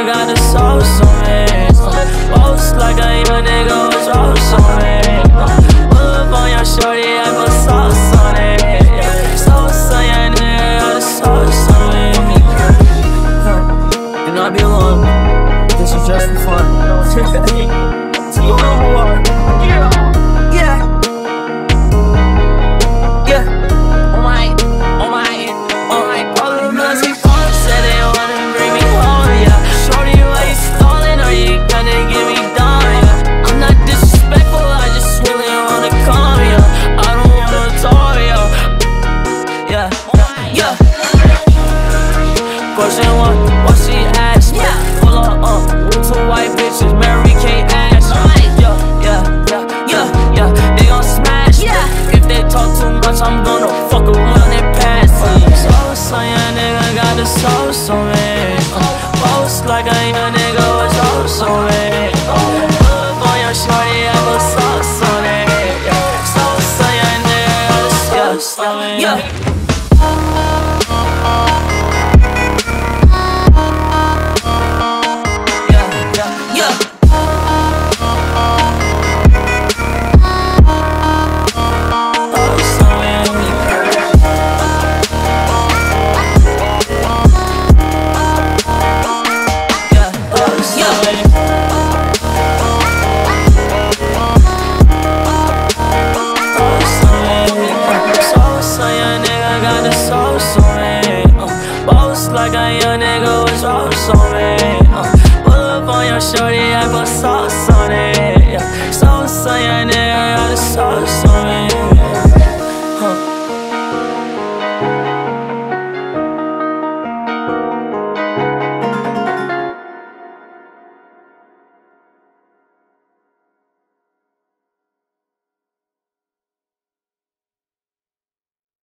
I got the sauce on it. Boast like I even nigga was Rolls on. Pull up on your shorty, I put sauce on it. Sauce on nigga, the sauce on it. Do not alone. This is just fun. you know who. Question one, what she asked? Yeah. Pull up, uh, two white bitches, Mary Kate Ash. Yeah, yeah, yeah, yeah, yeah. They gon' smash. Yeah. If they talk too much, I'm gonna fuck around and pass it. So, so young nigga got the sauce on me. Uh, boast like a young nigga with sauce on me. Up on your shorty, I sauce on it. Yeah. So, so young nigga sauce on me. Yeah. Yeah, got the me. Uh, boss like a young nigga with sauce on me. Uh, pull up on your shorty,